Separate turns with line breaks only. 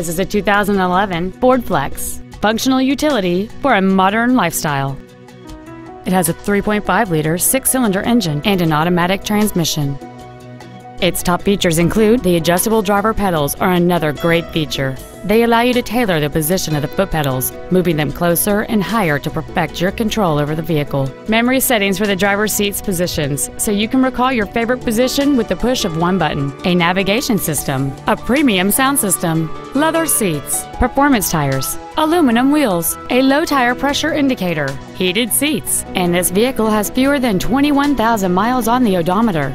This is a 2011 Ford Flex. Functional utility for a modern lifestyle. It has a 3.5-liter six-cylinder engine and an automatic transmission. Its top features include the adjustable driver pedals are another great feature. They allow you to tailor the position of the foot pedals, moving them closer and higher to perfect your control over the vehicle. Memory settings for the driver's seat's positions, so you can recall your favorite position with the push of one button. A navigation system, a premium sound system, leather seats, performance tires, aluminum wheels, a low tire pressure indicator, heated seats, and this vehicle has fewer than 21,000 miles on the odometer.